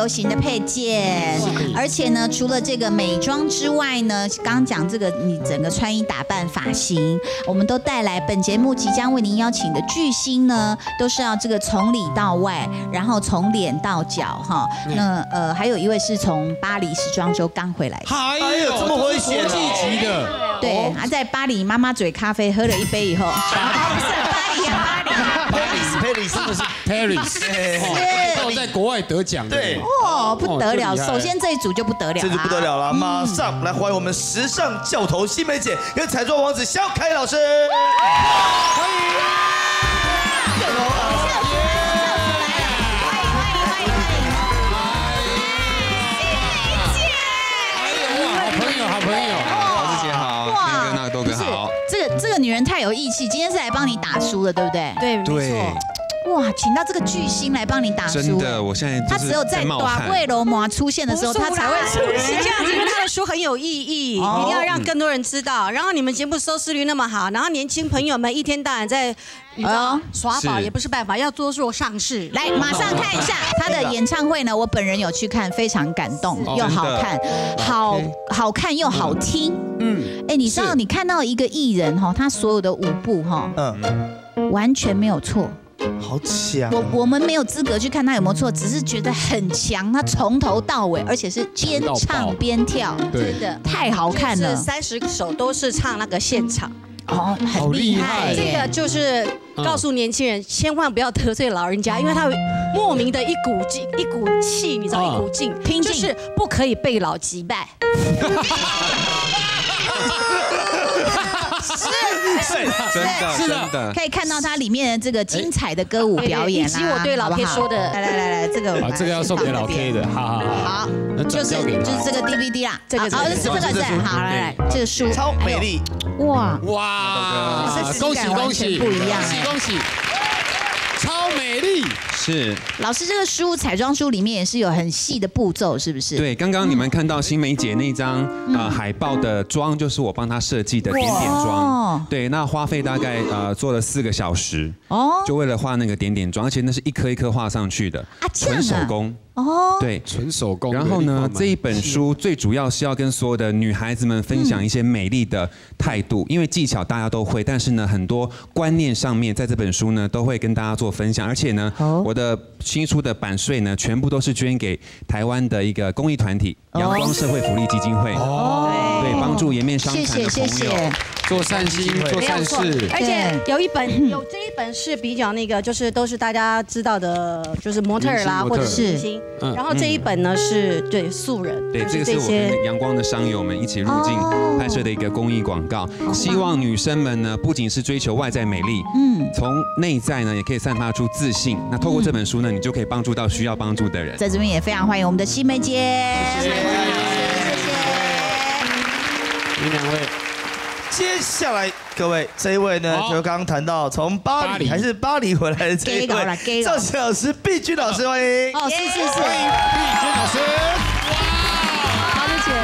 流行的配件，而且呢，除了这个美妆之外呢，刚刚讲这个你整个穿衣打扮、发型，我们都带来本节目即将为您邀请的巨星呢，都是要这个从里到外，然后从脸到脚哈。那呃，还有一位是从巴黎时装周刚回来的。还哎呦这么危险啊。国际级的，对，他在巴黎妈妈嘴咖啡喝了一杯以后，佩里斯，佩里斯的是 Paris，哦都在国外得奖的。对哦不得了，首先这一组就不得了，这就不得。了了，马上来欢迎我们时尚教头新梅姐跟彩妆王子肖凯老师。哎呦哇，好朋友，好朋友。老师姐好，那个那个豆哥不是好，这个这个女人太有义气，今天是来帮你打输的，对不对？对，没对错。，哇，请到这个巨星来帮你打书，真的，我现在他就是只有在。短贵楼麻出现的时候，他才会出现这。样子，因为他的书很有意义，一哦定要让更多人知道。然后你们节目收视率那么好，然后年轻朋友们一天到晚在你知道哦耍宝也不是办法，要多做上市。来，马上看一下他的演唱会呢。我本人有去看，非常感动，又好看，好好看又好听。嗯，哎，你知道你看到一个艺人哈，他所有的舞步哈，嗯，完全没有错。好强。我我们没有资格去看他有没有错，只是觉得很强，他从头到尾，而且是边唱边跳，对真的。太好看是了三十首都是唱那个现场，哦，很厉厉害。这个就是告诉年轻人，千万不要得罪老人家，因为他有莫名的一股劲、一股气，你知道，啊。一股劲，拼劲。就是不可以被老击败。真的是的，可以看到它里面的这个精彩的歌舞表演啦，以及我对老 K 说的来来来来，这个啊，这个要送给老 K 的，好好好。好，就是就是这个 DVD 啦，这个哦，是这个是好，来来，这个书。超美丽，哇，哇恭喜恭喜，不一样恭喜哎。恭喜，超美丽。是老师这个书彩妆书里面也是有很细的步骤，是不是？，对。刚刚你们看到新梅姐那张呃海报的妆，就是我帮她设计的点点哦妆。对，那花费大概呃做了四个小时，哦就为了画那个点点妆，而且那是一颗一颗画上去的纯手工。哦，对，纯手工。然后呢，这一本书最主要是要跟所有的女孩子们分享一些美丽的态度，因为技巧大家都会，但是呢，很多观念上面在这本书呢都会跟大家做分享，而且呢，哦我的新书的版税呢，全部都是捐给台湾的一个公益团体哦。阳光社会福利基金会，哦。对，帮助颜面伤谢残的谢谢朋友。谢，做善心，做善事。而且有一本 有这一本是比较那个，就是都是大家知道的，就是模特儿啦，或者是明星。嗯。然后这一本呢是对素人，对，这个是我些。跟阳光的商友们一起入境哦。拍摄的一个公益广告，希望女生们呢不仅是追求外在美丽，嗯，从内在呢也可以散发出自信。那透过这本书呢，你就可以帮助到需要帮助的人。在这边也非常欢迎我们的西梅姐，谢谢。谢谢。你们两位接下来各位这一位呢，就刚刚谈到从巴巴黎黎还是巴黎回来的这一位赵琦老师、碧君老师，欢迎。哦，是是是，碧君老师，好，谢谢。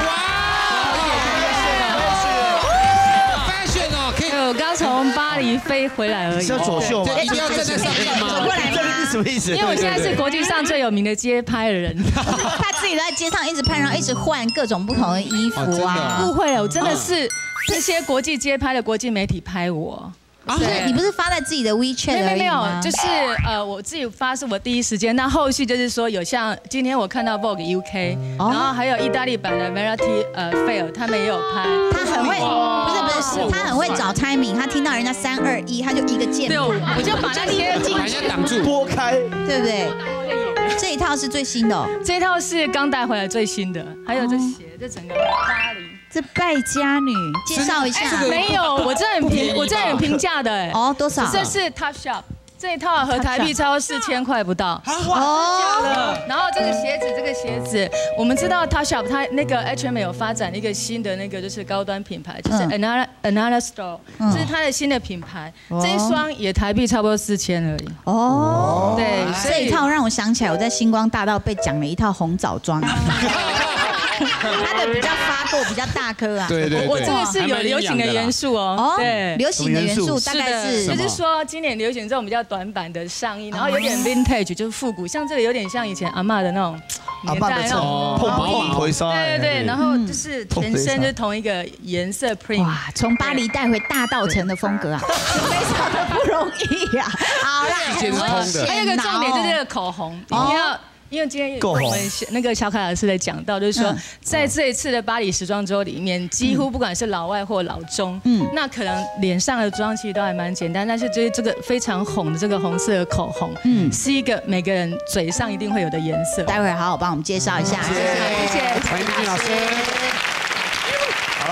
fashion 哦，可以我刚从巴黎飞回来而已是。要走秀吗？这一定要站在上面吗走过？来这吗？是什么意思？因为我现在是国际上最有名的街拍的人，他自己都在街上一直拍，然后一直换各种不同的衣服啊哦。误会了，我真的是这些国际街拍的国际媒体拍我。不是你不是发在自己的 WeChat 没有没有就是呃，我自己发是我第一时间，那后续就是说有像今天我看到 Vogue UK，哦然后还有意大利版的 Variety 呃 Fair，他们也有拍。他很会，不是不是，他很会找 timing，他听到人家三二一，他就一个键对，我，我就把那些把人家挡住。拨开，对不对？这一套是最新的哦，这一套是刚带回来最新的，还有这鞋，这整个巴黎。这败家女，介绍一下。没有，我这很平，我这很平价的哎。哦，多少？这是 Top Shop，这一套和台币超过四千块不到。哦，然后这个鞋子，这个鞋子，我们知道 Top Shop 它那个 H&M 有发展一个新的那个就是高端品牌，就是嗯 Another Another Store，嗯这是它的新的品牌。哦这一双也台币差不多四千而已。哦，对，所以这一套让我想起来，我在星光大道被讲了一套红枣装。它的比较发过，比较大颗啊。对对我这个是有流行的元素哦。哦，，对。流行的元素大概的，是就是说今年流行这种比较短版的上衣，然后有点 vintage，就是复古，像这个有点像以前阿妈的那种年阿爸的车代那种。碰碰腿上，对对对，然后就是全身就是同一个颜色 print，哇，从巴黎带回大道城的风格啊，非常的不容易呀。好啦，还有一个重点就是这个口红，一定要。因为今天够红我们那个小凯老师在讲到，就是说嗯在这一次的巴黎时装周里面，几乎不管是老外或老中，嗯，那可能脸上的妆其实都还蛮简单，但是就是这个非常红的这个红色的口红，嗯，是一个每个人嘴上一定会有的颜色。待会儿好好帮我们介绍一下。谢谢。欢迎毕竟老师。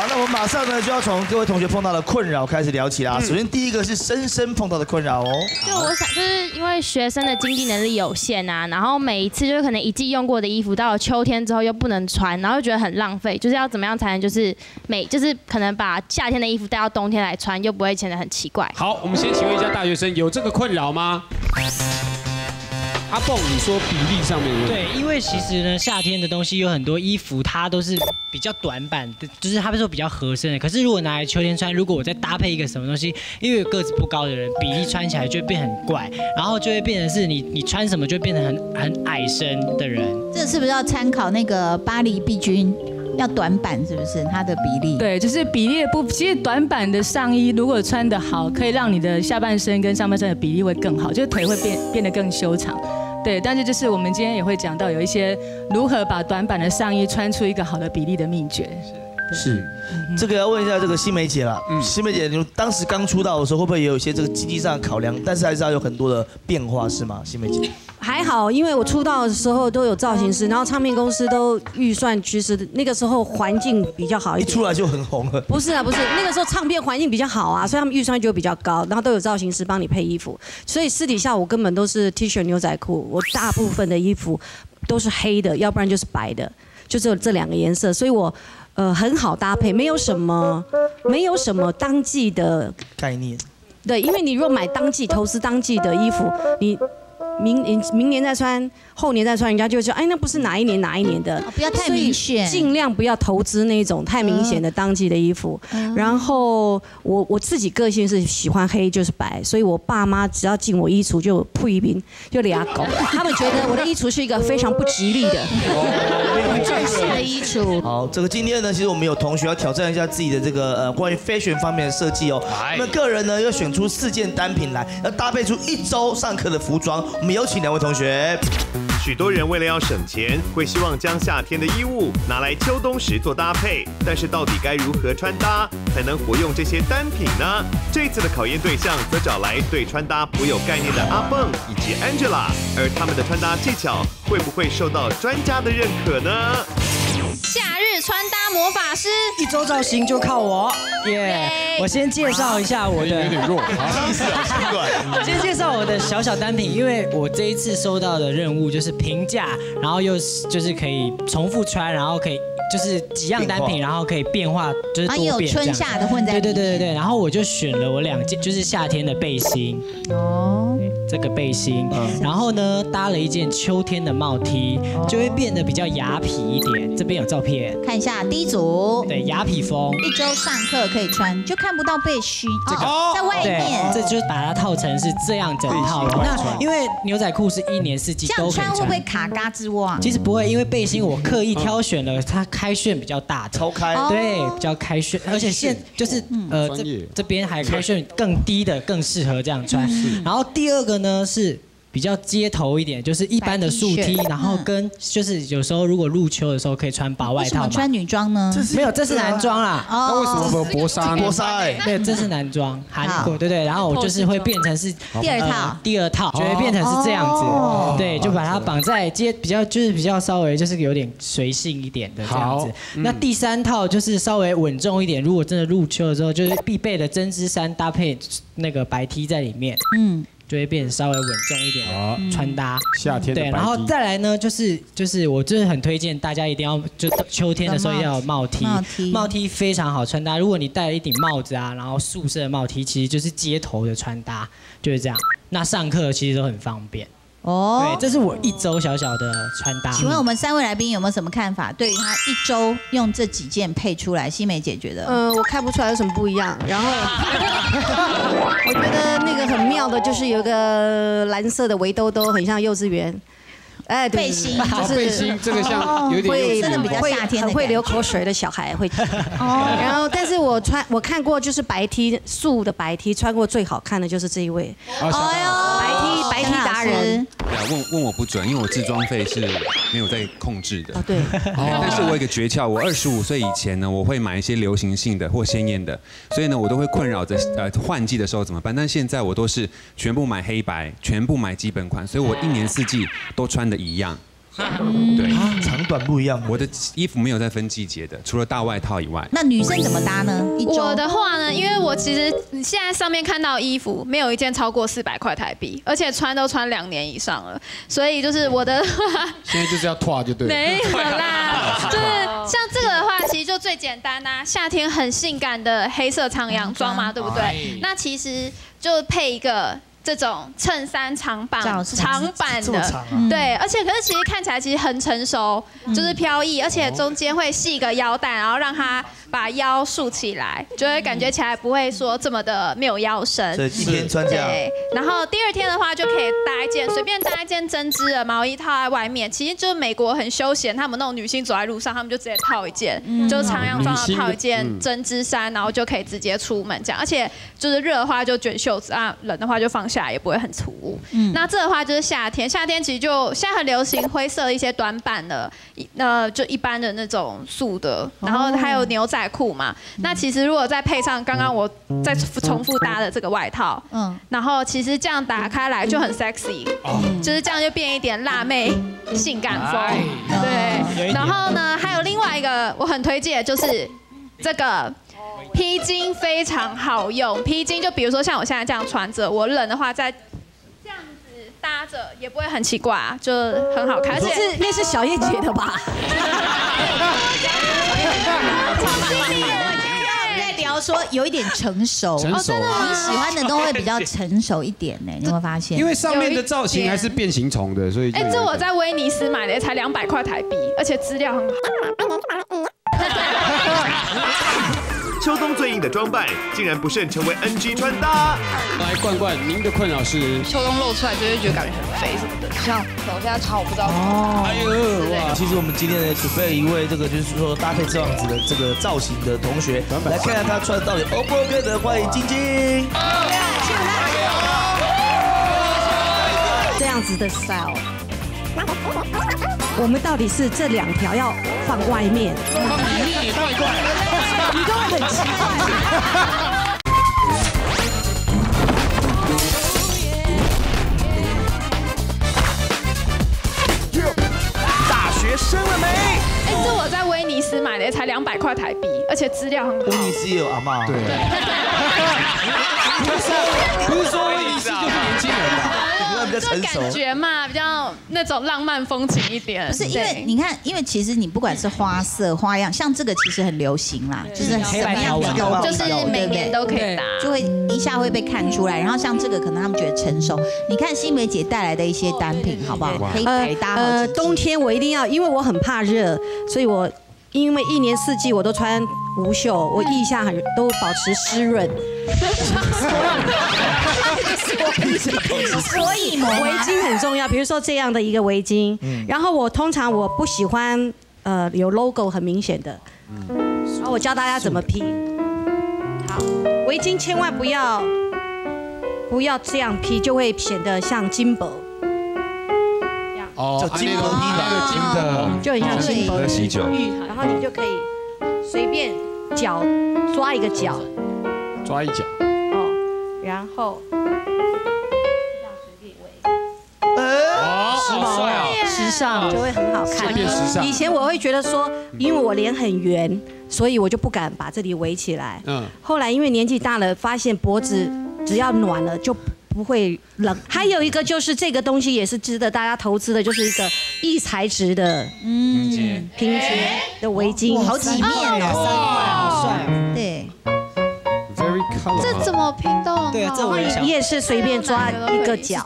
好，那我们马上呢就要从各位同学碰到的困扰开始聊起啦。首先第一个是深深碰到的困扰哦，就我想，就是因为学生的经济能力有限啊，然后每一次就是可能一季用过的衣服，到了秋天之后又不能穿，然后又觉得很浪费。就是要怎么样才能就是每就是可能把夏天的衣服带到冬天来穿，又不会显得很奇怪。好，我们先请问一下大学生，有这个困扰吗？阿蹦，你说比例上面的问题对，因为其实呢，夏天的东西有很多衣服，它都是比较短版的，就是他们说比较合身的。可是如果拿来秋天穿，如果我再搭配一个什么东西，因为个子不高的人，比例穿起来就会变很怪，然后就会变成是你你穿什么就会变成很很矮身的人。这是不是要参考那个巴黎碧君？要短版是不是？它的比例？对，就是比例的部分。其实短版的上衣如果穿得好，可以让你的下半身跟上半身的比例会更好，就是腿会变变得更修长。对，但是就是我们今天也会讲到有一些如何把短版的上衣穿出一个好的比例的秘诀。是，这个要问一下这个新梅姐了。新梅姐，你当时刚出道的时候，会不会也有一些这个经济上的考量？但是还是要有很多的变化，是吗？新梅姐，还好，因为我出道的时候都有造型师，然后唱片公司都预算其实那个时候环境比较好一点。一出来就很红了。不是啊，不是，那个时候唱片环境比较好啊，所以他们预算就比较高，然后都有造型师帮你配衣服，所以私底下我根本都是 T 恤牛仔裤，我大部分的衣服都是黑的，要不然就是白的，就只有这两个颜色，所以我呃很好搭配，没有什么 没有什么当季的概念。对，因为你如果买当季投资当季的衣服，你明明明年再穿，后年再穿，人家就会说，哎，那不是哪一年哪一年的，哦不要太明显尽量不要投资那种太明显的当季的衣服。然后我我自己个性是喜欢黑就是白，所以我爸妈只要进我衣橱就扑一冰，就俩狗，他们觉得我的衣橱是一个非常不吉利的。正式的衣橱。好，这个今天呢，其实我们有同学要挑战一下自己的这个呃关于 fashion 方面的设计哦。哎那么个人呢要选出四件单品来，要搭配出一周上课的服装。我们有请两位同学。许多人为了要省钱，会希望将夏天的衣物拿来秋冬时做搭配，但是到底该如何穿搭才能活用这些单品呢？这次的考验对象则找来对穿搭颇有概念的阿蹦以及 Angela，而他们的穿搭技巧会不会受到专家的认可呢？穿搭魔法师，一周造型就靠我，耶！我先介绍一下我的，有点弱。先介绍我的小小单品，因为我这一次收到的任务就是平价，然后又是就是可以重复穿，然后可以就是几样单品，然后可以变化，就是多变这样春夏的混在对。对对对对，然后我就选了我两件，就是夏天的背心，哦，这个背心，然后呢搭了一件秋天的帽 T，就会变得比较雅痞一点。这边有照片，看一下第一组，对，雅痞风。一周上课可以穿，就看不到背虚，哦，在外面，。这就是把它套成是这样整套了。那因为牛仔裤是一年四季都可以样穿会不会卡嘎吱窝？其实不会，因为背心我刻意挑选了它开旋比较大，超开。哦。对，比较开旋，而且现就是呃这这边还开旋更低的，更适合这样穿。然后第二个呢是。比较街头一点，就是一般的素白 T 然后跟就是有时候如果入秋的时候可以穿薄外套嘛。为什么穿女装呢？没有，这是男装啦。哦那为什么没有薄纱薄？纱哎，对，这是男装，韩好国对对，然后我就是会变成是第二套呃第二套就会变成是这样哦子，对，就把它绑在街比较就是比较稍微就是有点随性一点的这样子。那第三套就是稍微稳重一点，如果真的入秋的时候，就是必备的针织衫搭配那个白 T 在里面，嗯，就会变得稍微稳重一点好的穿搭。夏天的白然后再来呢，就是就是我就是很推荐大家一定要就秋天的时候要有帽 T，帽 T 非常好穿搭。如果你戴了一顶帽子啊，然后素色帽 T，其实就是街头的穿搭，就是这样。那上课其实都很方便。哦对，这是我一周小小的穿搭。请问我们三位来宾有没有什么看法？对于他一周用这几件配出来，西梅姐觉得？呃，我看不出来有什么不一样。然后 我觉得那个很妙的，就是有一个蓝色的围兜兜，很像幼稚园。哎，背心就是背心这个像有点真的比较会夏天会流口水的小孩会。哦然后，但是我穿我看过，就是白 T 素的白 T 穿过最好看的就是这一位，哦小哎呦，白 T 白 T 达人。对啊，问问我不准，因为我自装费是没有在控制的。哦，对。但是我有一个诀窍，我二十五岁以前呢，我会买一些流行性的或鲜艳的，所以呢，我都会困扰着呃换季的时候怎么办。但现在我都是全部买黑白，全部买基本款，所以我一年四季都穿的一样。对，长短不一样。我的衣服没有在分季节的，除了大外套以外。那女生怎么搭呢？我的话呢，因为我其实现在上面看到的衣服没有一件超过四百块台币，而且穿都穿两年以上了，所以就是我的 现在就是要拓就对了。没有啦，就是像这个的话，其实就最简单呐、夏天很性感的黑色长洋装嘛，对不哎对？那其实就配一个。这种衬衫长版长版的。对，而且可是其实看起来其实很成熟，就是飘逸，而且中间会系一个腰带，然后让它把腰竖起来，就会感觉起来不会说这么的没有腰身。所以一天穿这样，对，然后第二天的话就可以搭一件随便搭一件针织的毛衣套在外面，其实就是美国很休闲，他们那种女性走在路上，他们就直接套一件，就是长洋装的套一件针织衫，然后就可以直接出门这样，而且就是热的话就卷袖子啊，冷的话就放下来，也不会很突兀。那这的话就是夏天，夏天其实就现在很流行灰色的一些短版的，一呃就一般的那种素的，然后还有牛仔裤嘛。那其实如果再配上刚刚我再重复搭的这个外套，嗯，然后其实这样打开来就很 sexy，就是这样就变一点辣妹性感风，有对。然后呢，还有另外一个我很推荐的就是这个。披巾非常好用，披巾就比如说像我现在这样穿着，我冷的话再这样子搭着也不会很奇怪啊，就很好看，而且是那是小叶姐的吧？在聊说有一点成熟，成熟啊你喜欢的都会比较成熟一点呢，你有没有发现？因为上面的造型还是变形虫的，所以哎、这我在威尼斯买的才两百块台币，而且质量很好。秋冬最硬的装扮，竟然不慎成为 NG 穿搭。来冠冠，您的困扰是？秋冬露出来就会觉得感觉很肥什么的，像我现在穿我不知道哦哎呦哇！其实我们今天呢准备了一位这个就是说搭配这样子的这个造型的同学，来看看他穿的到底 O 不 OK 的，欢迎晶晶。这样子的 style。我们到底是这两条要放外面，你放一块，你都很奇怪。大学生了没？哎、这我在威尼斯买的才两百块台币，而且质量很好。威尼斯也有阿妈，对，不是说不是说威尼斯就是年轻人吧？比较就成熟感觉嘛，比较那种浪漫风情一点。不是因为你看，因为其实你不管是花色花样，像这个其实很流行啦，就是什么样子都就是每年都可以搭。就会一下会被看出来。然后像这个，可能他们觉得成熟。你看新梅姐带来的一些单品，好不好？可以百搭呃冬天我一定要，因为我很怕热，所以我因为一年四季我都穿无袖，我腋下很都保持湿润。所以嘛围巾很重要，比如说这样的一个围巾，然后我通常我不喜欢呃有 logo 很明显的，然后我教大家怎么披。好，围巾千万不要不要这样披，就会显得像金箔，哦就金箔披的金的，就很像金箔喝喜酒，然后你就可以随便脚抓一个脚抓一脚，哦，然后哦，好帅啊！时尚就会很好看。变时尚以前我会觉得说，因为我脸很圆，所以我就不敢把这里围起来。嗯，后来因为年纪大了，发现脖子只要暖了就不会冷。还有一个就是这个东西也是值得大家投资的，就是一个异材质的嗯拼接的围巾，好几面哦，好帅哦。对，，very color。这怎么拼到很好对啊，这我也想你。也是随便抓一个角，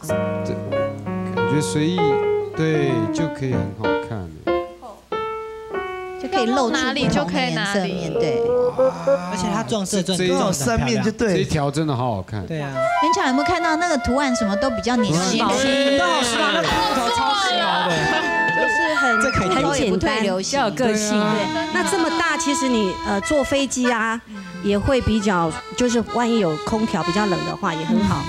觉随意，对，就可以很好看。就可以露出哪里就可以颜色哪里面对。而且它撞色撞这一撞三面就对。这一条真的好好看。对啊，很巧有没有看到那个图案什么都比较年轻？都好时髦，那骨头超时髦的，就是很很简单，流行，要有个性。对，那这么大，其实你呃坐飞机啊，也会比较，就是万一有空调比较冷的话，也很好，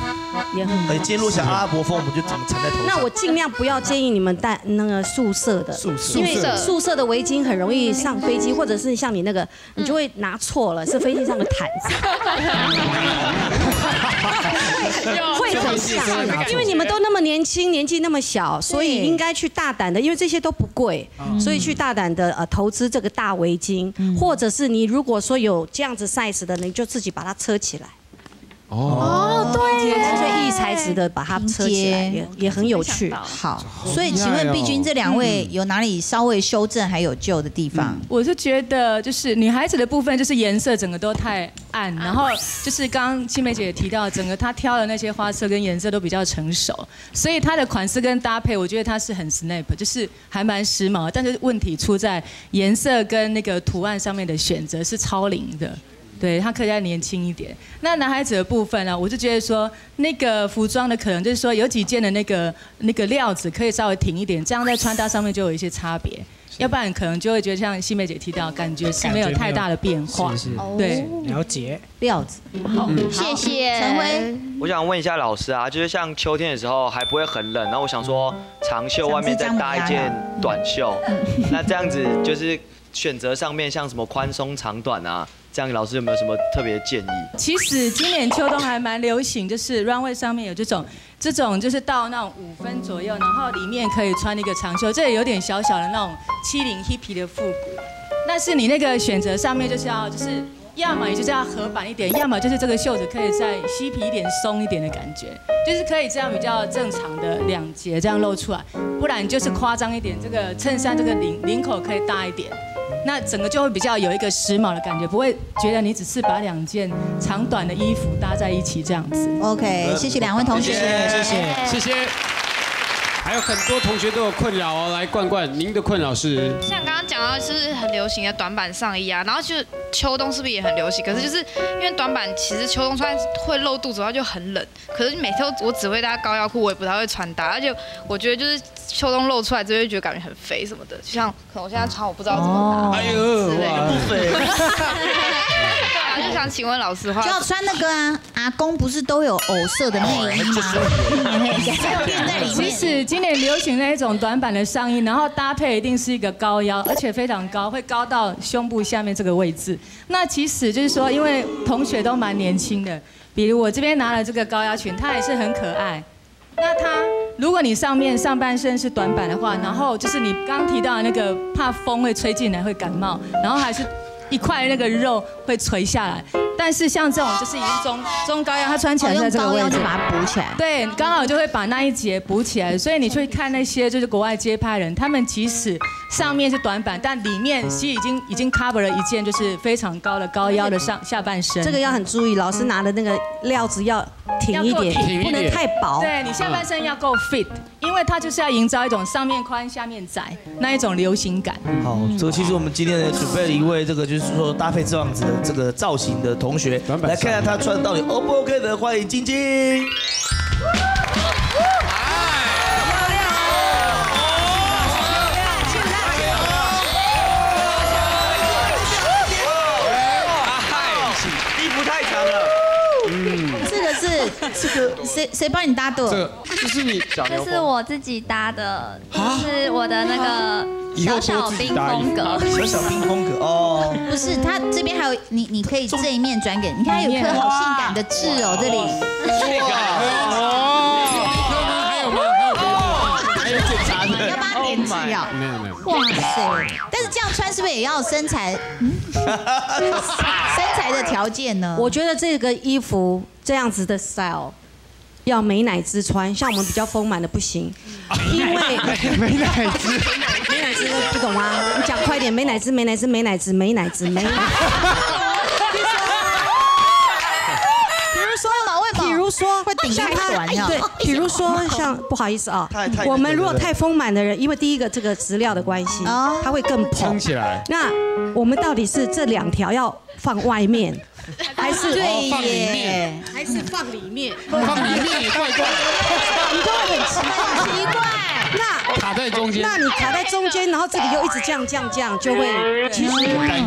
也很好。哎，。今天如果想阿拉伯风，我们就整个缠在头上。那我尽量不要建议你们带那个宿舍的，因为宿舍。的围巾很容易上飞机，或者是像你那个，你就会拿错了，是飞机上的毯子，会很像，因为你们都那么年轻，年纪那么小，所以应该去大胆的，因为这些都不贵，所以去大胆的呃投资这个大围巾，或者是你如果说有这样子 size 的，你就自己把它车起来。哦，对，所以异材质的把它车起来也也很有趣。好，所以请问碧君这两位有哪里稍微修正还有救的地方？我是觉得，就是女孩子的部分，就是颜色整个都太暗，然后就是刚刚青梅姐也提到，整个她挑的那些花色跟颜色都比较成熟，所以她的款式跟搭配，我觉得她是很 snap，就是还蛮时髦。但是问题出在颜色跟那个图案上面的选择是超龄的。对，他可以再年轻一点。那男孩子的部分呢，我就觉得说，那个服装的可能就是说，有几件的那个那个料子可以稍微挺一点，这样在穿搭上面就有一些差别。要不然可能就会觉得像西梅姐提到，感觉是没有太大的变化。是是对，了解。料子，好，谢谢陈辉。我想问一下老师啊，就是像秋天的时候还不会很冷，然后我想说长袖外面再搭一件短袖，那这样子就是选择上面像什么宽松长短啊，这样老师有没有什么特别建议？其实今年秋冬还蛮流行，就是 runway 上面有这种，这种就是到那种五分左右，然后里面可以穿一个长袖，这也有点小小的那种七零 hippie 的复古。但是你那个选择上面就是要就是。要么你就是要合板一点，要么就是这个袖子可以再嬉皮一点、松一点的感觉，就是可以这样比较正常的两节这样露出来，不然就是夸张一点，这个衬衫这个领领口可以大一点，那整个就会比较有一个时髦的感觉，不会觉得你只是把两件长短的衣服搭在一起这样子。OK，谢谢两位同学，谢谢谢谢。还有很多同学都有困扰哦，来冠冠，您的困扰是？像刚刚讲到是很流行的短版上衣啊，然后就秋冬是不是也很流行？可是就是因为短版其实秋冬穿会露肚子，然后就很冷。可是每天我只会搭高腰裤，我也不太会穿搭，而且我觉得就是秋冬露出来，就会觉得感觉很肥什么的。就像可能我现在穿，我不知道怎么搭，哎呦。不肥。想请问老师的话，就要穿那个啊，阿公不是都有藕色的内衣吗？垫在里其。实今年流行那一种短版的上衣，然后搭配一定是一个高腰，而且非常高，会高到胸部下面这个位置。那其实就是说，因为同学都蛮年轻的，比如我这边拿了这个高腰裙，它也是很可爱。那它，如果你上面上半身是短版的话，然后就是你刚提到的那个怕风会吹进来会感冒，然后还是一块那个肉会垂下来。但是像这种就是已经中中高腰，它穿起来在这个位置，就把它补起来。对，刚好就会把那一节补起来。所以你去看那些就是国外街拍人，他们即使上面是短版，但里面其实已经已经 cover 了一件就是非常高的高腰的上下半身。这个要很注意，老师拿的那个料子要挺一点，不能太薄。对你下半身要够 fit，因为它就是要营造一种上面宽下面窄那一种流行感。好，这个其实我们今天呢准备了一位这个就是说搭配这样子的这个造型的同学，来看看他穿的到底 O 不 OK 的，欢迎晶晶。这个谁谁帮你搭的？这是你小这是我自己搭的，是我的那个以后小小兵多自己搭衣风格。小小兵风格哦。不是，他这边还有你，你可以这一面转给，你看还有一颗好性感的痣哦，这里。还没有没有。哇塞！但是这样穿是不是也要身材？嗯身材的条件呢？我觉得这个衣服这样子的 style 要美乃滋穿，像我们比较丰满的不行，因为美乃滋，美乃滋不懂吗？你讲快点，美乃滋，美乃滋，美乃滋，美乃滋，美 如说会顶开像他短对，比如说像 不好意思啊我们如果太丰满的人，因为第一个这个质料的关系，它会更蓬起来。那我们到底是这两条要放外面，还是放里面，还是放里面？放里面也怪怪，你都会很奇怪，奇怪。那卡在中间。那你卡在中间，然后这里又一直这样这样这样，就会其实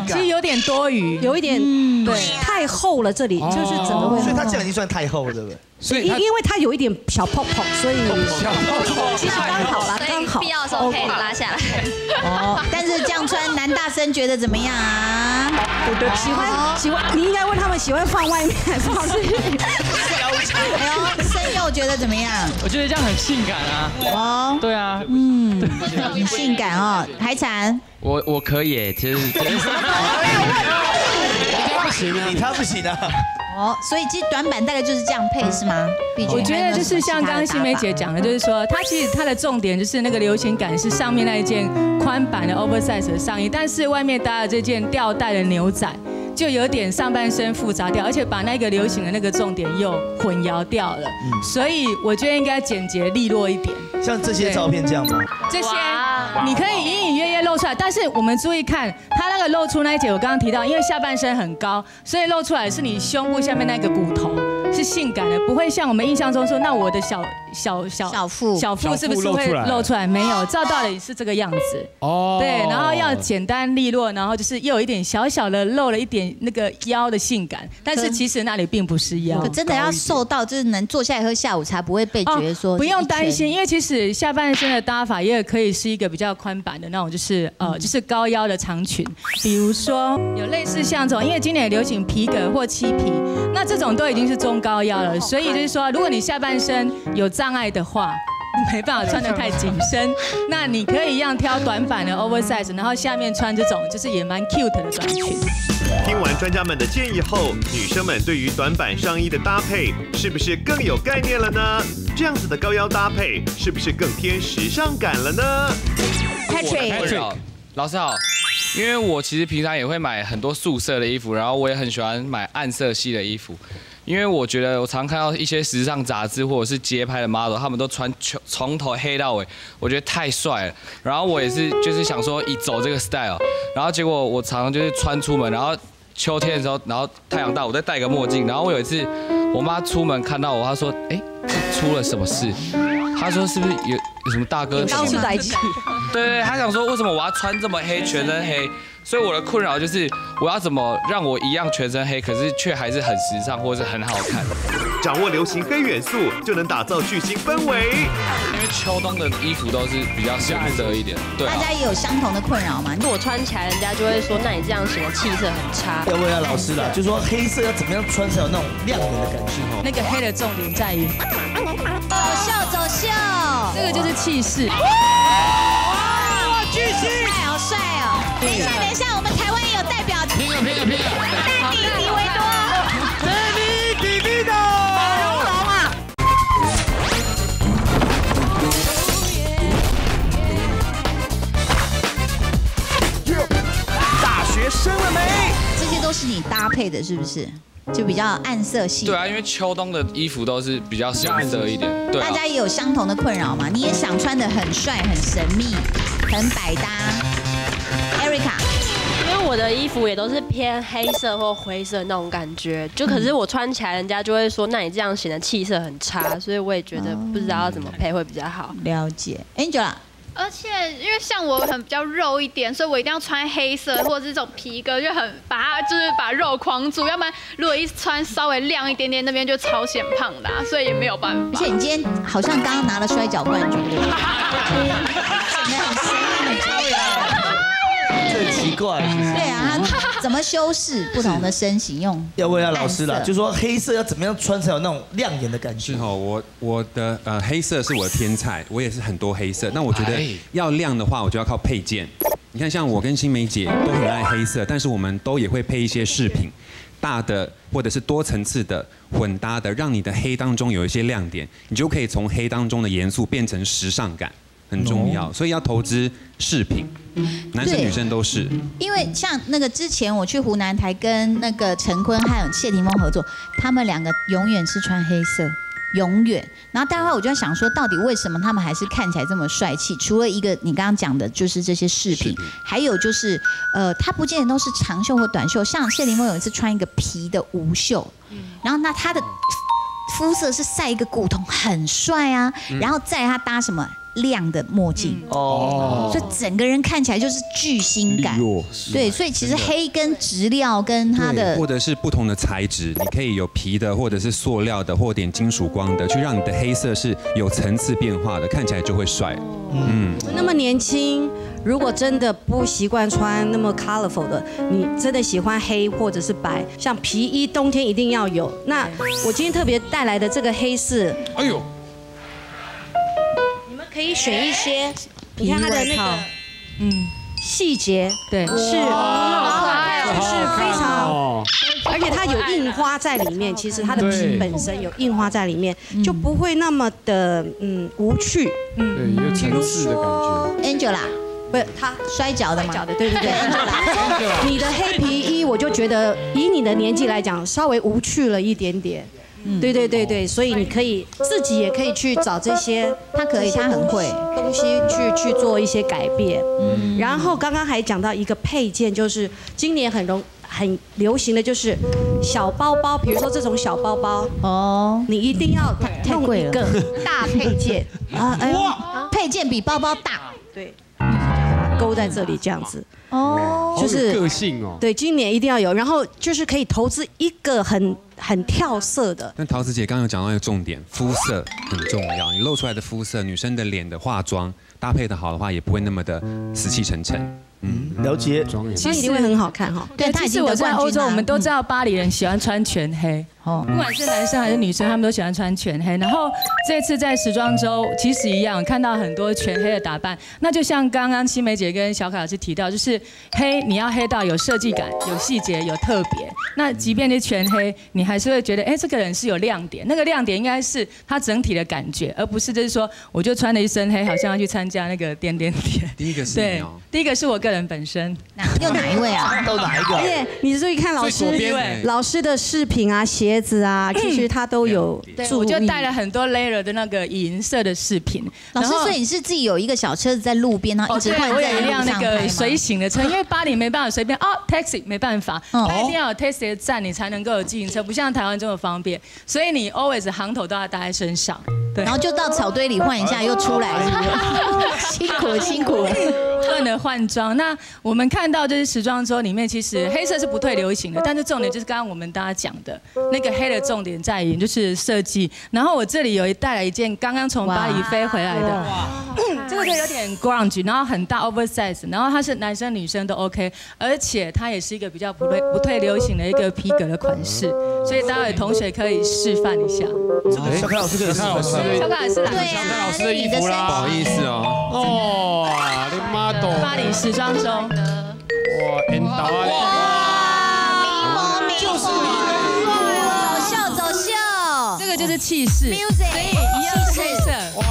其实有点多余，有一点对太厚了，这里就是整个会所以很厚。他这样已经算太厚了，对不对？所以因因为它有一点小泡泡，所以其实刚好啦，刚好。必要的时候可以拉下来。哦，但是这样穿，男大生觉得怎么样啊？喜欢喜欢，你应该问他们喜欢放外面还是放里面。哎呦，生佑觉得怎么样？我觉得这样很性感啊。哦，对啊，嗯，很性感哦。海产，我我可以耶，其实不行啊，你他不行啊。哦，所以其实短板大概就是这样配是吗？我觉得就是像刚刚新梅姐讲的，就是说它其实它的重点就是那个流行感是上面那一件宽版的 oversize 的上衣，但是外面搭的这件吊带的牛仔。就有点上半身复杂掉，而且把那个流行的那个重点又混淆掉了，所以我觉得应该简洁利落一点。像这些照片这样吗？这些你可以隐隐约约露出来，但是我们注意看，它那个露出那一节，我刚刚提到，因为下半身很高，所以露出来是你胸部下面那个骨头是性感的，不会像我们印象中说，那我的小小小小腹小腹是不是会露出来？没有，照道理是这个样子。哦对，然后要简单利落，然后就是又有一点小小的露了一点那个腰的性感，但是其实那里并不是腰。可真的要瘦到就是能坐下来喝下午茶，不会被觉得说哦不用担心，因为其实下半身的搭法也可以是一个比较宽版的那种，就是呃，就是高腰的长裙，比如说有类似像这种，因为今年也流行皮革或漆皮，那这种都已经是中高腰了，所以就是说，如果你下半身有障碍的话。没办法穿得太紧身，那你可以一样挑短版的 oversize，然后下面穿这种就是也蛮 cute 的短裙。听完专家们的建议后，女生们对于短版上衣的搭配是不是更有概念了呢？这样子的高腰搭配是不是更偏时尚感了呢？我的困扰老师好，因为我其实平常也会买很多素色的衣服，然后我也很喜欢买暗色系的衣服，因为我觉得我常看到一些时尚杂志或者是街拍的 model，他们都穿从从头黑到尾，我觉得太帅了。然后我也是就是想说以走这个 style，然后结果我常常就是穿出门，然后秋天的时候，然后太阳大，我再戴个墨镜，然后我有一次我妈出门看到我，她说：“哎，是出了什么事？”她说：“是不是有有什么大哥？”对对，她想说为什么我要穿这么黑，全身黑？所以我的困扰就是我要怎么让我一样全身黑，可是却还是很时尚或是很好看。掌握流行黑元素，就能打造巨星氛围。因为秋冬的衣服都是比较深色一点，对啊大。家也有相同的困扰吗？我穿起来，人家就会说，那你这样显得气色很差。要问一下老师啦，就说黑色要怎么样穿才有那种亮眼的感觉哦？那个黑的重点在于走秀走秀，这个就是气势。哇，巨星！等一下等一下，我们台湾也有代表，拼了拼了拼了！丹尼迪维多，丹尼迪维多，马龙龙啊！大学生了没？这些都是你搭配的，是不是？就比较暗色系。对啊，因为秋冬的衣服都是比较深色一点，对啊大。家也有相同的困扰吗？你也想穿的很帅、很神秘、很百搭我的衣服也都是偏黑色或灰色那种感觉，就可是我穿起来，人家就会说，那你这样显得气色很差，所以我也觉得不知道要怎么配会比较好。了解，Angela。而且因为像我很比较肉一点，所以我一定要穿黑色或者是这种皮革，就很把它就是把肉框住，要不然如果一穿稍微亮一点点，那边就超显胖的、啊，所以也没有办法。而且你今天好像刚刚拿了摔跤冠军，对不 这很奇怪。对啊，他怎么修饰不同的身形用？要问一下老师啦，暗色就说黑色要怎么样穿才有那种亮眼的感觉？是哦，我我的呃黑色是我的天菜，我也是很多黑色。那我觉得哎要亮的话，我就要靠配件。你看，像我跟新梅姐都很爱黑色，但是我们都也会配一些饰品，大的或者是多层次的混搭的，让你的黑当中有一些亮点，你就可以从黑当中的严肃变成时尚感。很重要，所以要投资饰品，男生女生都是。因为像那个之前我去湖南台跟那个陈坤还有谢霆锋合作，他们两个永远是穿黑色。永远，然后待会我就在想说，到底为什么他们还是看起来这么帅气？除了一个你刚刚讲的，就是这些饰品，还有就是，呃，他不见得都是长袖或短袖。像谢霆锋有一次穿一个皮的无袖，然后那他的肤色是晒一个古铜，很帅啊。嗯然后再他搭什么亮的墨镜，哦。所以整个人看起来就是巨星感。对，所以其实黑跟质料跟它的或者是不同的材质，你可以有皮的，或者是塑料的，或点金属光的，去让你的黑色是有层次变化的，看起来就会帅。嗯，那么年轻，如果真的不习惯穿那么 colorful 的，你真的喜欢黑或者是白，像皮衣冬天一定要有。那我今天特别带来的这个黑是，哎呦，可以选一些，你看它的那个，嗯，细节，对，是哇好可爱哦，是非常。哦，而且它有印花在里面，其实它的皮本身有印花在里面，就不会那么的嗯无趣。对，有层次的感觉。Angela，不是他摔跤的吗？摔跤的，对对对 Angela 你的黑皮衣，我就觉得以你的年纪来讲，稍微无趣了一点点。对对对对，所以你可以自己也可以去找这些，他可以他很会东西去去做一些改变。嗯，然后刚刚还讲到一个配件，就是今年很容很流行的就是小包包，比如说这种小包包哦，你一定要弄一个大配件。啊，哎，配件比包包大，对，勾在这里这样子。哦就是个性哦。对，今年一定要有，然后就是可以投资一个很很跳色的，但桃子姐刚刚有讲到一个重点，肤色很重要。你露出来的肤色，女生的脸的化妆搭配的好的话，也不会那么的死气沉沉。嗯，了解。其实一定会很好看哈。对，其实我在欧洲，我们都知道巴黎人喜欢穿全黑，哦，不管是男生还是女生，他们都喜欢穿全黑。然后这次在时装周，其实一样看到很多全黑的打扮。那就像刚刚青梅姐跟小凯老师提到，就是黑你要黑到有设计感、有细节、有特别。那即便是全黑，你还是会觉得，哎，这个人是有亮点。那个亮点应该是他整体的感觉，而不是就是说，我就穿了一身黑，好像要去参加那个点点点。第一个是对第一个是我个人本身。又哪一位啊？都哪一个而且你注意看老师老师的饰品啊、鞋子啊，其实他都有对，注意。我就带了很多 layer 的那个银色的饰品。老师，所以你是自己有一个小车子在路边，然后一直换我有一辆那个随行的车，因为巴黎没办法随便哦，taxi 没办法，哦它一定要有 taxi 的站，你才能够有自行车，不像台湾这么方便，所以你 always 行头都要带在身上。对，然后就到草堆里换一下，又出来，是不是？辛苦了，辛苦了。换了换装。那我们看到就是时装周里面，其实黑色是不退流行的，但是重点就是刚刚我们大家讲的那个黑的重点在于就是设计。然后我这里有一带来一件刚刚从巴黎飞回来的，这个就有点 grunge，然后很大 oversize，然后它是男生女生都 OK，而且它也是一个比较不退不退流行的一个皮革的款式，所以待会同学可以示范一下。这个小凯老师可以示范小凯老师小凯老师来，小凯老师的衣服啦，不好意思哦。哦，你妈懂。巴黎时装周。哇，N 导啊，就是走秀走秀，这个就是气势 music，所以一样是黑色。哇，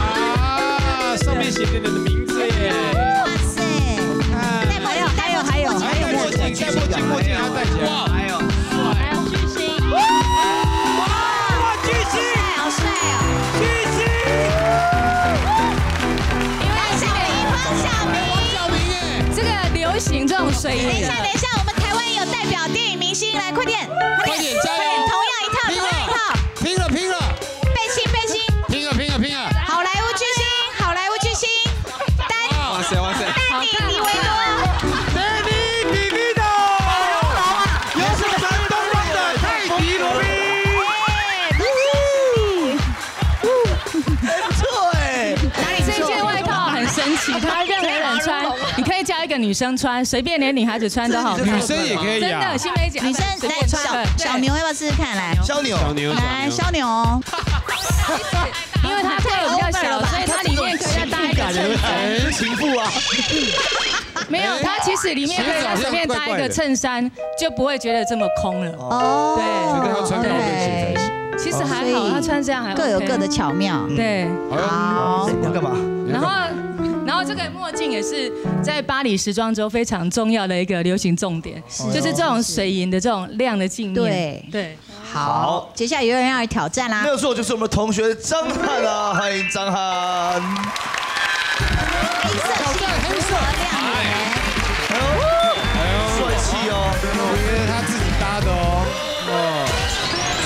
啊，上面写着你的名字耶。哇塞！还有，还有还有还有墨镜，戴墨镜，墨镜还要戴起来。个流行这种水衣等一下，等一下，我们台湾有代表电影明星，来快点，快点快点同样女生穿，随便连女孩子穿都好看。女生也可以真啊的，新梅姐女生来随便穿小小牛要不要试试看？来，小牛，小牛，来小牛，因为它个头比较小，所以它里面可以再搭一个衬衫。哎，情妇啊，没有，它其实里面可以再随便搭一个衬衫，就不会觉得这么空了。哦，对觉得要穿高跟鞋才行。其实还好，他穿这样还 OK 各有各的巧妙。对，好，你要干嘛？然后这个墨镜也是在巴黎时装周非常重要的一个流行重点，就是这种水银的这种亮的镜面。对对，好，接下来有人要来挑战啦没。有错，就是我们的同学张翰啊，欢迎张翰。黑色系如何亮眼？帅气哦，我觉得他自己搭的哦。哦。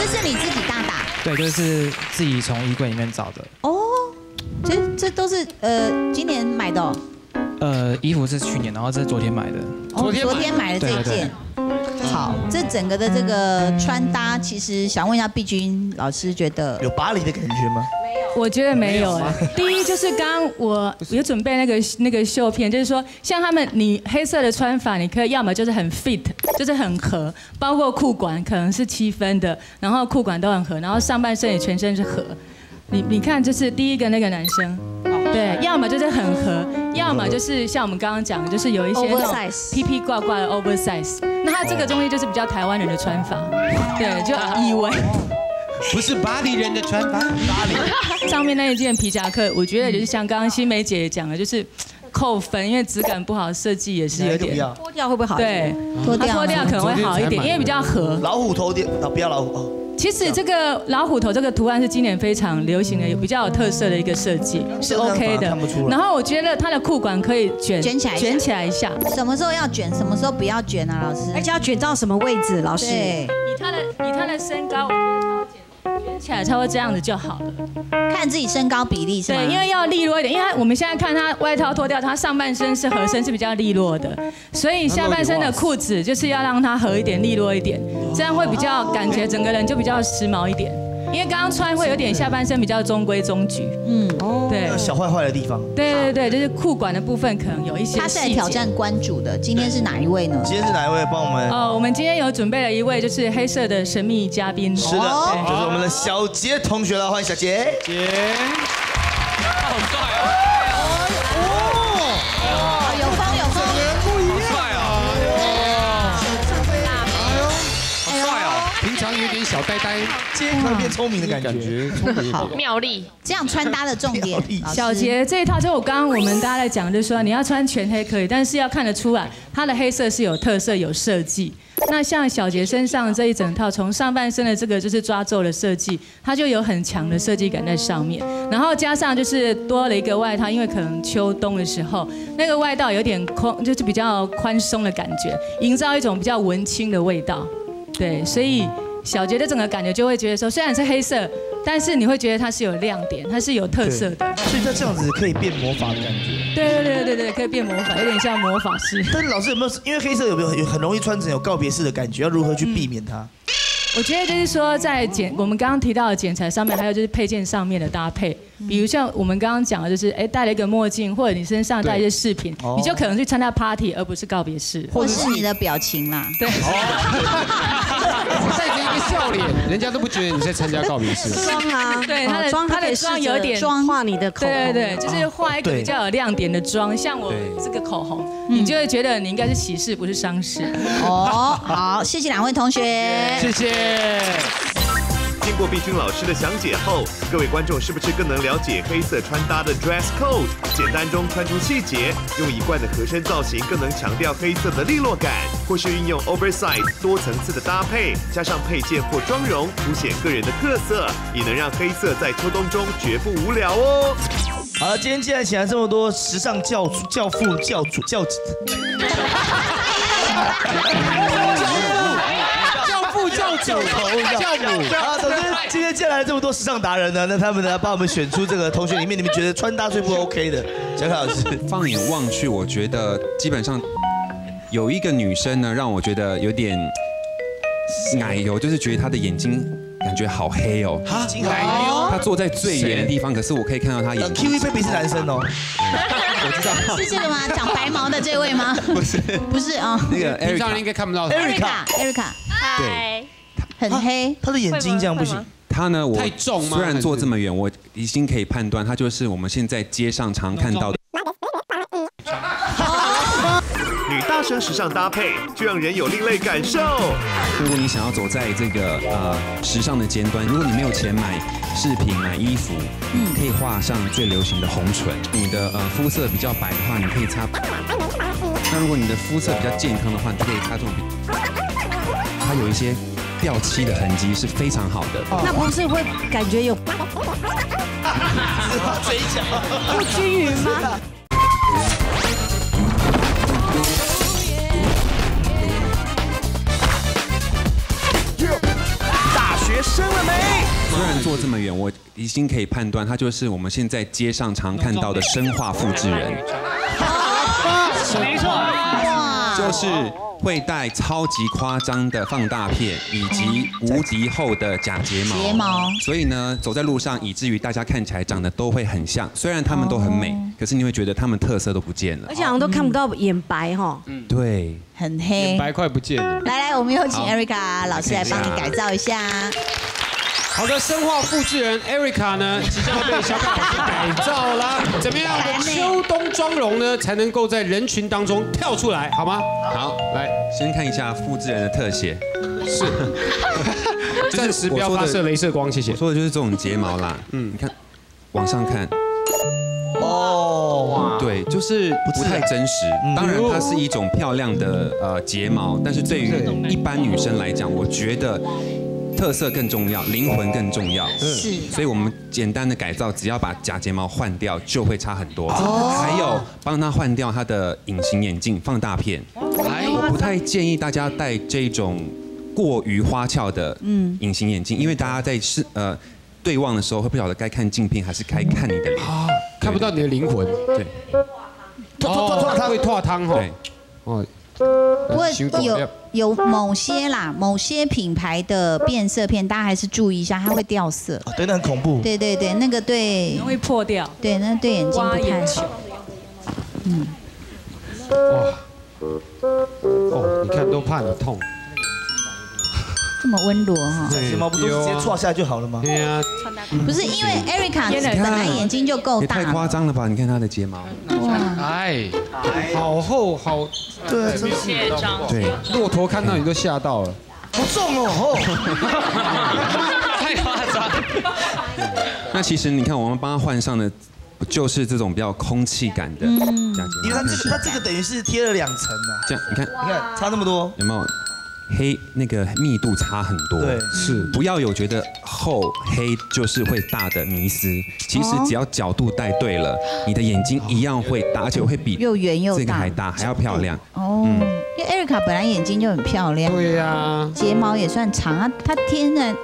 这是你自己搭的对，就是自己从衣柜里面找的。哦，这这都是呃今年买的哦。呃，衣服是去年，然后这是昨天买的。哦，昨天买的这一件。好，这整个的这个穿搭，其实想问一下碧君老师，觉得有巴黎的感觉吗？我觉得没有哎。第一就是刚刚我有准备那个那个绣片，就是说像他们你黑色的穿法，你可以要么就是很 fit，就是很合，包括裤管可能是七分的，然后裤管都很合，然后上半身也全身是合。你你看，就是第一个那个男生，对，要么就是很合，要么就是像我们刚刚讲的，就是有一些那种 Oversize 披披挂挂的 oversize。那他这个东西就是比较台湾人的穿法，对，就以为。不是巴黎人的穿法，巴黎。上面那一件皮夹克，我觉得就是像刚刚新梅姐讲的，就是 扣分，因为质感不好，设计也是有点脱掉会不会好一对点？，脱掉脱掉可能会好一点，因为比较合。老虎头点，啊，不要老虎哦。其实这个老虎头这个图案是今年非常流行的，有比较有特色的一个设计，是 OK 的然后我觉得它的裤管可以卷卷起来卷起来一下。什么时候要卷，什么时候不要卷啊，老师？而且要卷到什么位置，老师？以他的以他的身高，我觉得超简卷起来差不多这样子就好了。看自己身高比例是吗？对，因为要利落一点，因为它我们现在看他外套脱掉，他上半身是合身，是比较利落的，所以下半身的裤子就是要让它合一点、利落一点，这样会比较感觉整个人就比较时髦一点。因为刚刚穿会有点下半身比较中规中矩，嗯，对小坏坏的地方。对对对，就是裤管的部分可能有一些他是来挑战关主的，今天是哪一位呢？今天是哪一位帮我们？哦，我们今天有准备了一位就是黑色的神秘嘉宾，是的，就是我们的小杰同学了，欢迎小杰。杰，好帅哦！小呆呆，今天变聪明的感感觉。觉聪明一点。妙丽，这样穿搭的重点，小杰这一套，就我刚刚我们大家在讲，就是说你要穿全黑可以，但是要看得出来它的黑色是有特色、有设计。那像小杰身上这一整套，从上半身的这个就是抓皱的设计，它就有很强的设计感在上面。然后加上就是多了一个外套，因为可能秋冬的时候，那个外套有点宽，就是比较宽松的感觉，营造一种比较文青的味道。对，所以小杰的整个感觉就会觉得说，虽然是黑色，但是你会觉得它是有亮点，它是有特色的。所以他这样子可以变魔法的感觉。对对对对对，可以变魔法，有点像魔法师。但老师有没有？因为黑色有没有很很容易穿成有告别式的感觉？要如何去避免它？我觉得就是说，在剪我们刚刚提到的剪裁上面，还有就是配件上面的搭配，比如像我们刚刚讲的，就是哎戴了一个墨镜，或者你身上戴一些饰品，哦你就可能去参加 party，而不是告别式。或是你的表情啦。对，笑脸，人家都不觉得你在参加告别式。妆啊，对他的妆他的妆有点妆画你的口红，对对对，就是画一个比较有亮点的妆，像我这个口红，你就会觉得你应该是喜事，不是丧事。哦，好，谢谢两位同学。谢谢。经过碧君老师的详解后，各位观众是不是更能了解黑色穿搭的 dress code？简单中穿出细节，用一贯的合身造型更能强调黑色的利落感，或是运用 oversize 多层次的搭配，加上配件或妆容，凸显个人的特色，也能让黑色在秋冬中绝不无聊哦。好了，今天既然请来这么多时尚教、教父、教主、教教父、教主、教母。啊，总之今天既然来这么多时尚达人呢，那他们呢帮我们选出这个同学里面，你们觉得穿搭最不 OK 的，小凯老师。放眼望去，我觉得基本上有一个女生呢，让我觉得有点奶油，就是觉得她的眼睛感觉好黑哦。哈，奶油，她坐在最远的地方，可是我可以看到她眼睛。Kiwi baby 是男生哦。我知道。是这个吗？长白毛的这位吗？不是，不是啊。那个平常人 Erica 应该看不到他。Erica，Erica，对，很黑。他的眼睛这样不行。他呢，我太重吗虽然坐这么远，我已经可以判断他就是我们现在街上常看到的。女大发生时尚搭配，就让人有另类感受。如果你想要走在这个呃时尚的尖端，如果你没有钱买饰品、买衣服，嗯，可以画上最流行的红唇。你的呃肤色比较白的话，你可以擦。那如果你的肤色比较健康的话，你就可以擦这种比，它有一些掉漆的痕迹是非常好的。那不是会感觉有 嘴角不均匀吗？大学生了没？虽然坐这么远，我已经可以判断，他就是我们现在街上常看到的生化复制人。没错，就是会戴超级夸张的放大片，以及无敌厚的假睫毛。睫毛所以呢，走在路上，以至于大家看起来长得都会很像。虽然他们都很美，可是你会觉得他们特色都不见了而。且好像都看不到眼白哈。嗯对，很黑。眼白快不见了。来来，我们有请好 Erica 老师来帮你改造一下。好的，生化复制人 Erica 呢，即将被小凯老师改造啦。怎么样的秋冬妆容呢，才能够在人群当中跳出来，好吗？好，来先看一下复制人的特写。是，暂时不要发射镭射光，谢谢。我说的就是这种睫毛啦。嗯，你看，往上看。哦，对，就是不太真实。当然，它是一种漂亮的呃睫毛，但是对于一般女生来讲，我觉得特色更重要，灵魂更重要。是所以我们简单的改造，只要把假睫毛换掉，就会差很多。哦还有帮他换掉他的隐形眼镜放大片。我不太建议大家戴这种过于花俏的嗯隐形眼镜，因为大家在是呃对望的时候会不晓得该看镜片还是该看你的脸。看不到你的灵魂。对。哦，会拓汤哈。对。哦。不过辛苦有有某些啦，某些品牌的变色片，大家还是注意一下，它会掉色。对，那很恐怖。对对对，那个对容易破掉。对，那对眼睛不太好。嗯，哇。哦，你看都怕你痛。这么温柔哈。睫毛不都是直接抓下来就好了吗？对呀。不是因为 Erica 本来眼睛就够大也太夸张了吧？你看她的睫毛。哎，好厚好。对，真是是对，骆驼看到你都吓到了。好重哦！太夸张。那其实你看，我们帮她换上的，就是这种比较空气感的假睫毛？因为它这个它这个等于是贴了两层的。这样你看，你看差那么多，有没有？黑那个密度差很多，对是不要有觉得厚黑就是会大的迷思。其实哦只要角度带对了，你的眼睛一样会大，而且会比又圆又大这个还大，还要漂亮。哦，因为艾瑞卡本来眼睛就很漂亮，对呀，睫毛也算长啊，她天然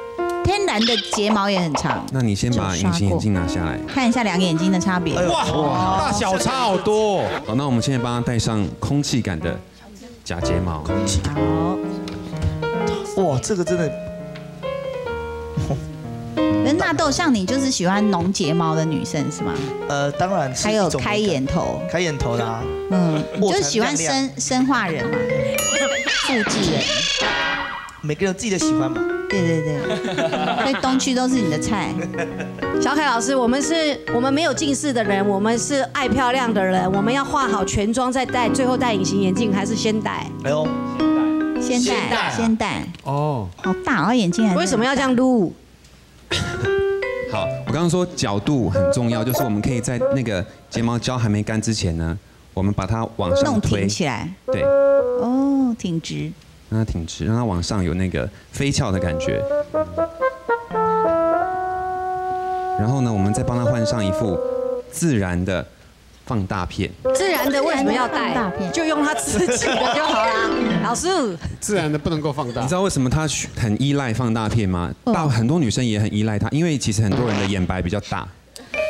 天然的睫毛也很长。那你先把隐形眼镜拿下来。看一下两个眼睛的差别。哇，大小差好多。好，那我们现在帮他戴上空气感的假睫毛。空气感。哇，这个真的可是纳豆像你就是喜欢浓睫毛的女生是吗？呃，当然是还有开眼头，开眼头的啊，嗯，你就是喜欢生生化人嘛，复制人。每个人有自己的喜欢嘛。对对对，所以东区都是你的菜。小凯老师，我们是我们没有近视的人，我们是爱漂亮的人，我们要化好全妆再戴，最后戴隐形眼镜还是先戴？哎呦，先戴，先戴。哦，好大哦，眼睛还。为什么要这样撸？好，我刚刚说角度很重要，就是我们可以在那个睫毛胶还没干之前呢，我们把它往上推起来？对，哦，挺直。让它挺直，让它往上有那个飞翘的感觉。然后呢，我们再帮它换上一副自然的放大片。自然的为什么要带？就用它自己的就好啦。老师，自然的不能够放大。你知道为什么她很依赖放大片吗？大很多女生也很依赖它，因为其实很多人的眼白比较大，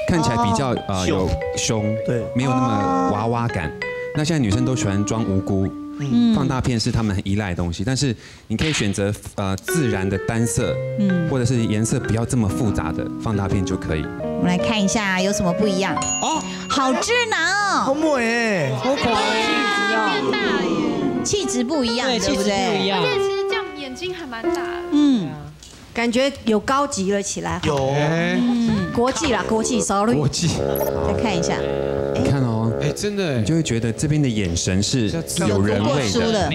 看起来比较呃有胸，对，没有那么娃娃感。那现在女生都喜欢装无辜。嗯放大片是她们很依赖的东西，但是你可以选择呃自然的单色，嗯或者是颜色不要这么复杂的放大片就可以。我们来看一下有什么不一样。哦，好智囊哦，好美，好可爱，气质不一样，对气质不对？一样。而且其实这样眼睛还蛮大的。嗯，感觉有高级了起来。有，嗯，国际啦，国际，sorry。国际，再看一下，你看哦，哎，哎真的，你就会觉得这边的眼神是有人味的。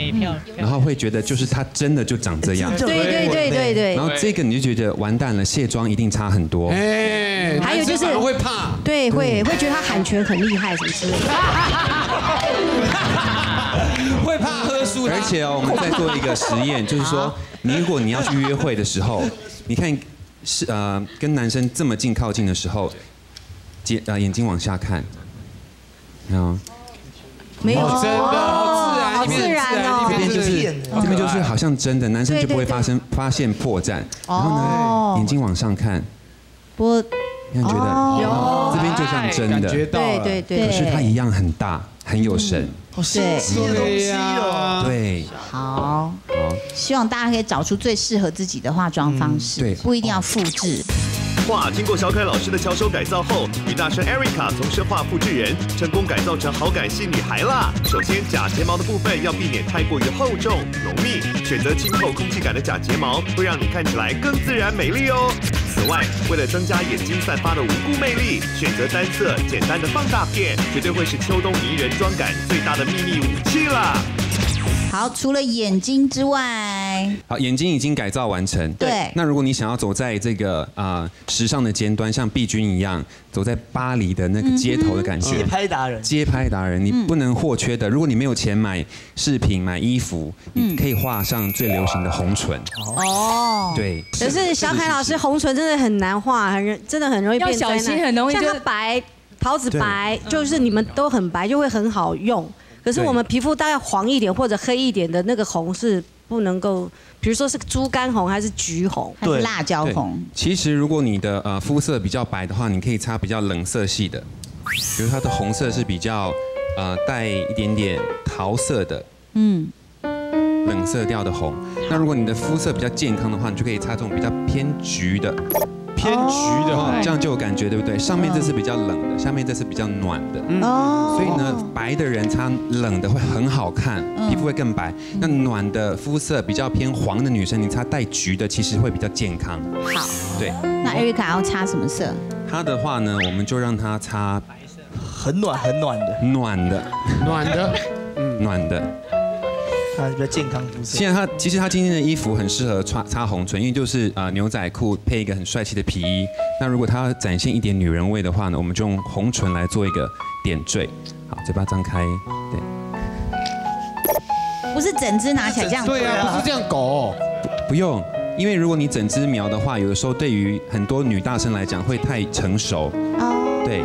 然后会觉得就是他真的就长这样。对对对对对。然后这个你就觉得完蛋了，卸妆一定差很多。哎，还有就是会怕，对，会会觉得他喊拳很厉害什么之类的。会怕喝输。而且哦，我们在做一个实验，就是说，你如果你要去约会的时候，你看是呃跟男生这么近靠近的时候，眼呃眼睛往下看，啊，没有，哦真的好自然好自然哦。这边就是这边就是好像真的，男生就不会发生发现破绽。然后呢，眼睛往上看，不，你看觉得哦。这边就像真的，感觉到对对对。可是它一样很大，很有神。好神奇的东西哦。对，好，好，希望大家可以找出最适合自己的化妆方式，对。不一定要复制。画经过小凯老师的巧手改造后，女大生 Erica 从生化复制人成功改造成好感系女孩啦。首先，假睫毛的部分要避免太过于厚重、浓密，选择轻透、空气感的假睫毛，会让你看起来更自然美丽哦。此外，为了增加眼睛散发的无辜魅力，选择单色简单的放大片，绝对会是秋冬迷人妆感最大的秘密武器啦。好，除了眼睛之外，好，眼睛已经改造完成。对。那如果你想要走在这个啊、呃时尚的尖端，像碧君一样，走在巴黎的那个街头的感觉，街拍达人，街拍达人，你不能或缺的。如果你没有钱买饰品、买衣服，你可以画上最流行的红唇。哦。对，可是小凯老师红唇真的很难画，很容真的很容易变要小心很容易就像他白桃子白，就是你们都很白，就会很好用。可是我们皮肤大概黄一点或者黑一点的那个红是不能够，比如说是猪肝红还是橘红，还是辣椒红，其实如果你的呃肤色比较白的话，你可以擦比较冷色系的，比如它的红色是比较呃带一点点桃色的。嗯，冷色调的红。那如果你的肤色比较健康的话，你就可以擦这种比较偏橘的，偏橘的话这样就有感觉，对不对？上面这是比较冷的，下面这是比较暖的。哦所以呢，白的人擦冷的会很好看，皮肤会更白。那暖的肤色比较偏黄的女生，你擦带橘的，其实会比较健康。好。对，那 Erica 要擦什么色？它的话呢，我们就让它擦白色很暖很暖的，暖的，暖的，嗯，暖的。它比较健康肤色。现在他其实他今天的衣服很适合擦擦红唇，因为就是呃牛仔裤配一个很帅气的皮衣。那如果他要展现一点女人味的话呢，我们就用红唇来做一个点缀。好，嘴巴张开，对，不是整只拿起来这样，对啊，不是这样搞。不用，因为如果你整只描的话，有的时候对于很多女大生来讲会太成熟。哦。对，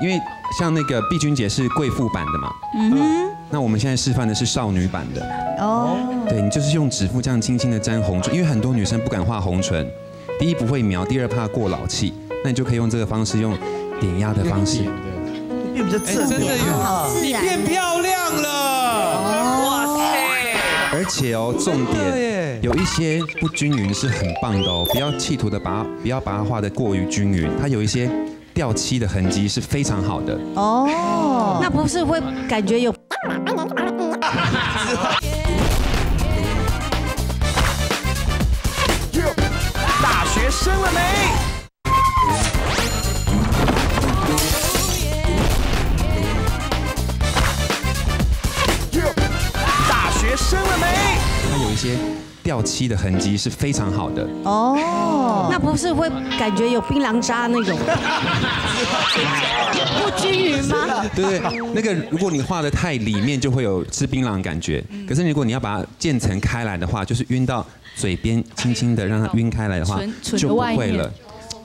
因为像那个碧君姐是贵妇版的嘛，嗯哼，那我们现在示范的是少女版的。哦，对你就是用指腹这样轻轻的沾红唇，因为很多女生不敢画红唇，第一不会描，第二怕过老气，那你就可以用这个方式，用点压的方式，变比较正真的有，你变漂亮了。哇塞！而且哦，重点有一些不均匀是很棒的哦，不要企图的把它不要把它画的过于均匀，它有一些掉漆的痕迹是非常好的。哦，那不是会感觉有大学生了没？掉漆的痕迹是非常好的。哦，那不是会感觉有槟榔渣那种 不均匀吗？对对，那个如果你画的太里面，就会有吃槟榔的感觉。可是如果你要把它渐层开来的话，就是晕到嘴边，轻轻的让它晕开来的话就会了。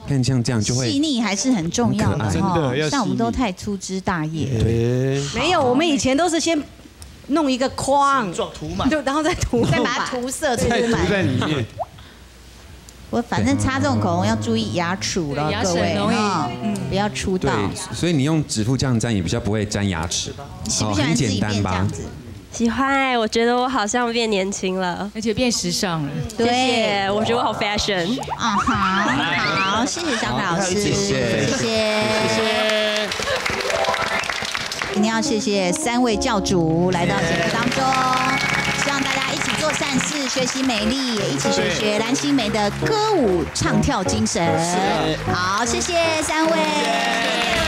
看像这样就会细。腻还是很重要的哈真的要像我们都太粗枝大叶。对，没有，我们以前都是先弄一个框，状涂满，就然后再涂，再把它涂色涂满。在里面。我反正擦这种口红要注意牙齿了，各位很容易，不要出对到。，所以你用指腹这样沾也比较不会沾牙齿。喜不喜欢自己变这样子？喜欢，我觉得我好像变年轻了，而且变时尚了。谢谢，我觉得我好 fashion。啊哈，好，谢谢小凯老师，谢谢谢谢，谢谢。一定要谢谢三位教主来到节目当中，希望大家一起做善事，学习美丽，也一起学学蓝心湄的歌舞唱跳精神。好，谢谢三位。